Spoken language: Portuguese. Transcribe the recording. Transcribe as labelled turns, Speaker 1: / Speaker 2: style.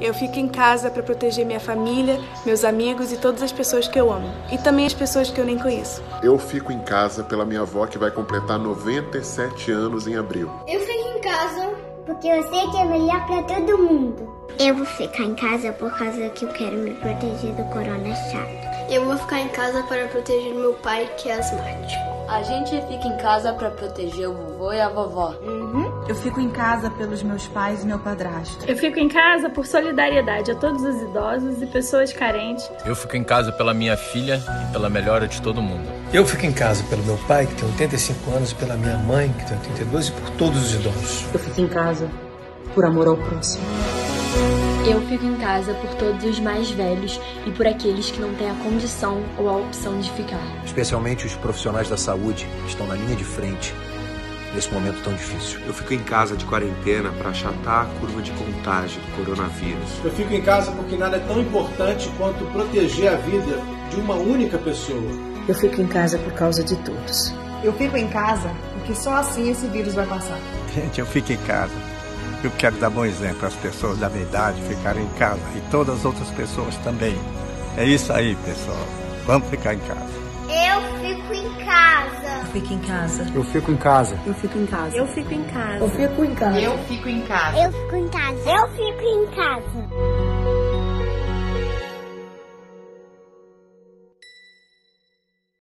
Speaker 1: Eu fico em casa para proteger minha família, meus amigos e todas as pessoas que eu amo. E também as pessoas que eu nem conheço.
Speaker 2: Eu fico em casa pela minha avó que vai completar 97 anos em abril.
Speaker 3: Eu fico em casa
Speaker 4: porque eu sei que é melhor para todo mundo.
Speaker 5: Eu vou ficar em casa por causa que eu quero me proteger do corona chato.
Speaker 3: Eu vou ficar em casa para proteger meu pai, que é asmático.
Speaker 6: A gente fica em casa para proteger o vovô e a vovó.
Speaker 7: Uhum. Eu fico em casa pelos meus pais e meu padrasto.
Speaker 8: Eu fico em casa por solidariedade a todos os idosos e pessoas carentes.
Speaker 9: Eu fico em casa pela minha filha e pela melhora de todo mundo.
Speaker 10: Eu fico em casa pelo meu pai, que tem 85 anos, e pela minha mãe, que tem 82, e por todos os idosos.
Speaker 11: Eu fico em casa por amor ao próximo.
Speaker 12: Eu fico em casa por todos os mais velhos e por aqueles que não têm a condição ou a opção de ficar.
Speaker 13: Especialmente os profissionais da saúde que estão na linha de frente nesse momento tão difícil.
Speaker 14: Eu fico em casa de quarentena para achatar a curva de contágio do coronavírus.
Speaker 15: Eu fico em casa porque nada é tão importante quanto proteger a vida de uma única pessoa.
Speaker 11: Eu fico em casa por causa de todos.
Speaker 16: Eu fico em casa porque só assim esse vírus vai passar.
Speaker 17: Gente, eu fico em casa eu quero dar bom exemplo às pessoas da minha idade ficarem em casa e todas as outras pessoas também. É isso aí, pessoal. Vamos ficar em casa.
Speaker 4: Eu fico em casa
Speaker 11: casa. Fico em casa.
Speaker 10: Eu fico em casa.
Speaker 11: Eu fico em casa.
Speaker 7: Eu fico em casa.
Speaker 16: Eu fico em casa.
Speaker 7: Eu fico em casa.
Speaker 4: Eu fico em casa. Eu fico em casa.